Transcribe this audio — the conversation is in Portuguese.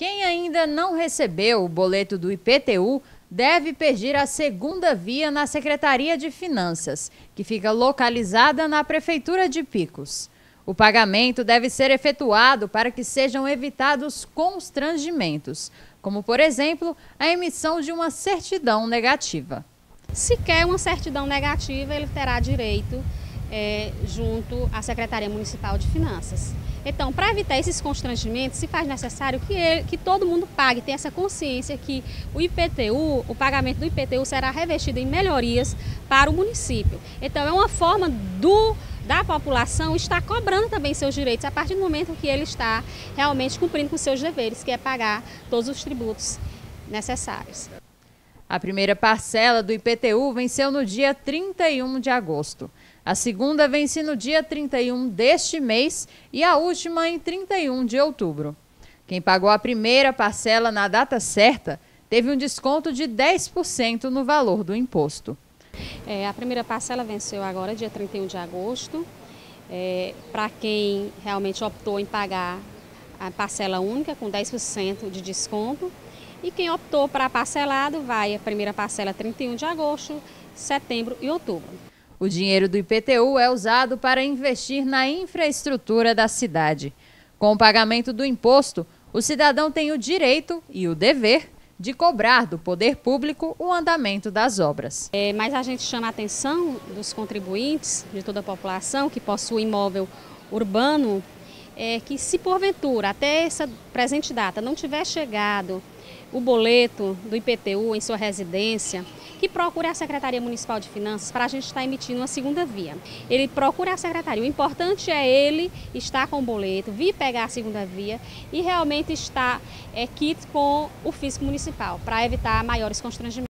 Quem ainda não recebeu o boleto do IPTU deve pedir a segunda via na Secretaria de Finanças, que fica localizada na Prefeitura de Picos. O pagamento deve ser efetuado para que sejam evitados constrangimentos, como, por exemplo, a emissão de uma certidão negativa. Se quer uma certidão negativa, ele terá direito é, junto à Secretaria Municipal de Finanças. Então, para evitar esses constrangimentos, se faz necessário que, ele, que todo mundo pague, tenha essa consciência que o IPTU, o pagamento do IPTU será revestido em melhorias para o município. Então, é uma forma do da população estar cobrando também seus direitos a partir do momento que ele está realmente cumprindo com seus deveres, que é pagar todos os tributos necessários. A primeira parcela do IPTU venceu no dia 31 de agosto. A segunda vence no dia 31 deste mês e a última em 31 de outubro. Quem pagou a primeira parcela na data certa teve um desconto de 10% no valor do imposto. É, a primeira parcela venceu agora, dia 31 de agosto. É, Para quem realmente optou em pagar a parcela única, com 10% de desconto. E quem optou para parcelado, vai a primeira parcela 31 de agosto, setembro e outubro. O dinheiro do IPTU é usado para investir na infraestrutura da cidade. Com o pagamento do imposto, o cidadão tem o direito e o dever de cobrar do poder público o andamento das obras. É, mas a gente chama a atenção dos contribuintes, de toda a população que possui imóvel urbano, é, que se porventura até essa presente data não tiver chegado o boleto do IPTU em sua residência, que procure a Secretaria Municipal de Finanças para a gente estar emitindo uma segunda via. Ele procura a Secretaria. O importante é ele estar com o boleto, vir pegar a segunda via e realmente estar é, com o fisco municipal, para evitar maiores constrangimentos.